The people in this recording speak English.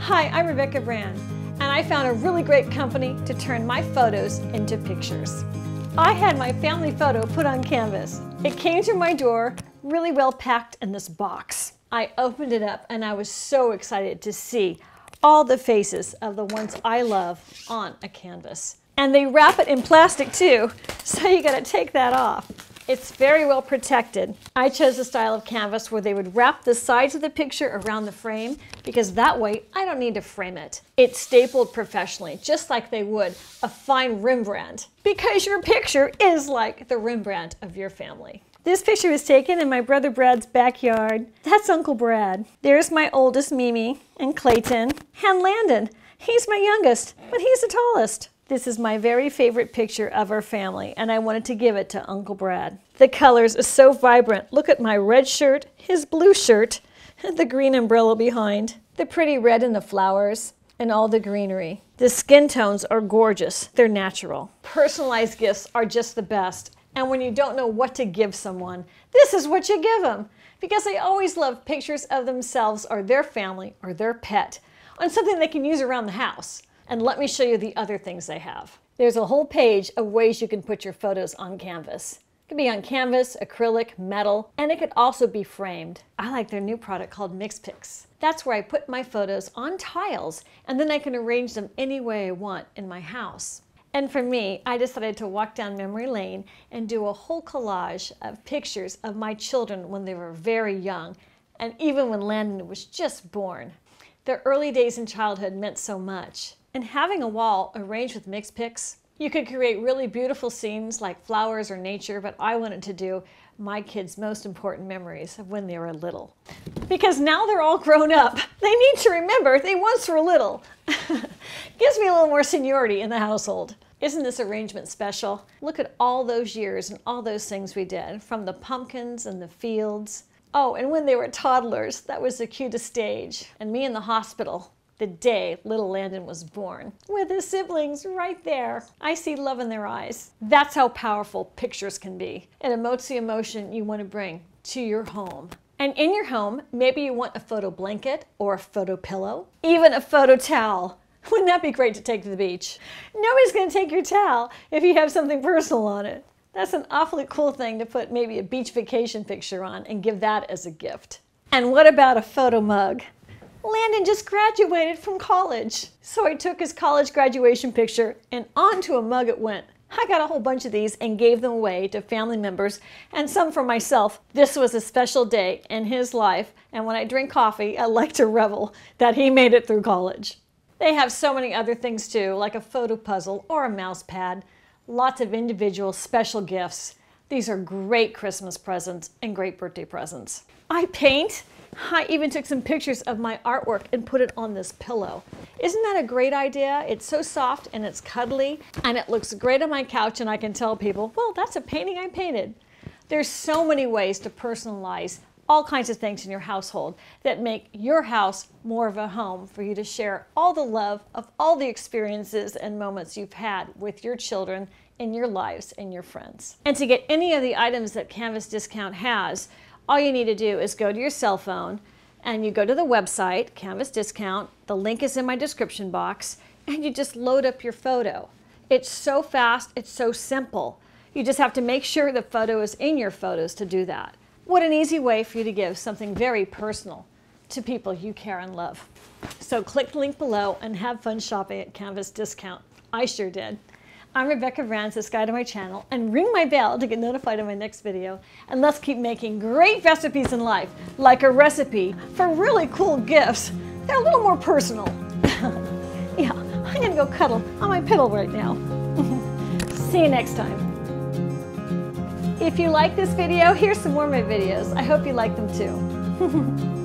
Hi, I'm Rebecca Brand, and I found a really great company to turn my photos into pictures. I had my family photo put on canvas. It came through my door, really well packed in this box. I opened it up and I was so excited to see all the faces of the ones I love on a canvas. And they wrap it in plastic too, so you gotta take that off. It's very well protected. I chose a style of canvas where they would wrap the sides of the picture around the frame because that way I don't need to frame it. It's stapled professionally, just like they would a fine Rembrandt, because your picture is like the Rembrandt of your family. This picture was taken in my brother Brad's backyard. That's Uncle Brad. There's my oldest Mimi and Clayton and Landon. He's my youngest, but he's the tallest. This is my very favorite picture of our family, and I wanted to give it to Uncle Brad. The colors are so vibrant. Look at my red shirt, his blue shirt, and the green umbrella behind, the pretty red in the flowers, and all the greenery. The skin tones are gorgeous. They're natural. Personalized gifts are just the best. And when you don't know what to give someone, this is what you give them. Because they always love pictures of themselves or their family or their pet on something they can use around the house. And let me show you the other things they have. There's a whole page of ways you can put your photos on canvas. It could be on canvas, acrylic, metal, and it could also be framed. I like their new product called MixPix. That's where I put my photos on tiles and then I can arrange them any way I want in my house. And for me, I decided to walk down memory lane and do a whole collage of pictures of my children when they were very young and even when Landon was just born. Their early days in childhood meant so much. And having a wall arranged with MixPix, you could create really beautiful scenes like flowers or nature, but I wanted to do my kids' most important memories of when they were little. Because now they're all grown up, they need to remember they once were little. Gives me a little more seniority in the household. Isn't this arrangement special? Look at all those years and all those things we did, from the pumpkins and the fields. Oh, and when they were toddlers, that was the cutest stage. And me in the hospital, the day little Landon was born, with his siblings right there. I see love in their eyes. That's how powerful pictures can be. It emotes the emotion you want to bring to your home. And in your home, maybe you want a photo blanket or a photo pillow, even a photo towel. Wouldn't that be great to take to the beach? Nobody's going to take your towel if you have something personal on it. That's an awfully cool thing to put maybe a beach vacation picture on and give that as a gift. And what about a photo mug? Landon just graduated from college. So I took his college graduation picture and onto a mug it went. I got a whole bunch of these and gave them away to family members and some for myself. This was a special day in his life, and when I drink coffee, I like to revel that he made it through college. They have so many other things too, like a photo puzzle or a mouse pad. Lots of individual special gifts. These are great Christmas presents and great birthday presents. I paint I even took some pictures of my artwork and put it on this pillow. Isn't that a great idea? It's so soft and it's cuddly and it looks great on my couch and I can tell people, well, that's a painting I painted. There's so many ways to personalize all kinds of things in your household that make your house more of a home for you to share all the love of all the experiences and moments you've had with your children in your lives and your friends. And to get any of the items that Canvas Discount has, all you need to do is go to your cell phone and you go to the website, Canvas Discount. The link is in my description box, and you just load up your photo. It's so fast, it's so simple. You just have to make sure the photo is in your photos to do that. What an easy way for you to give something very personal to people you care and love. So click the link below and have fun shopping at Canvas Discount. I sure did. I'm Rebecca Brand, subscribe to my channel and ring my bell to get notified of my next video. And let's keep making great recipes in life, like a recipe for really cool gifts. They're a little more personal. yeah, I'm gonna go cuddle on my pillow right now. See you next time. If you like this video, here's some more of my videos. I hope you like them too.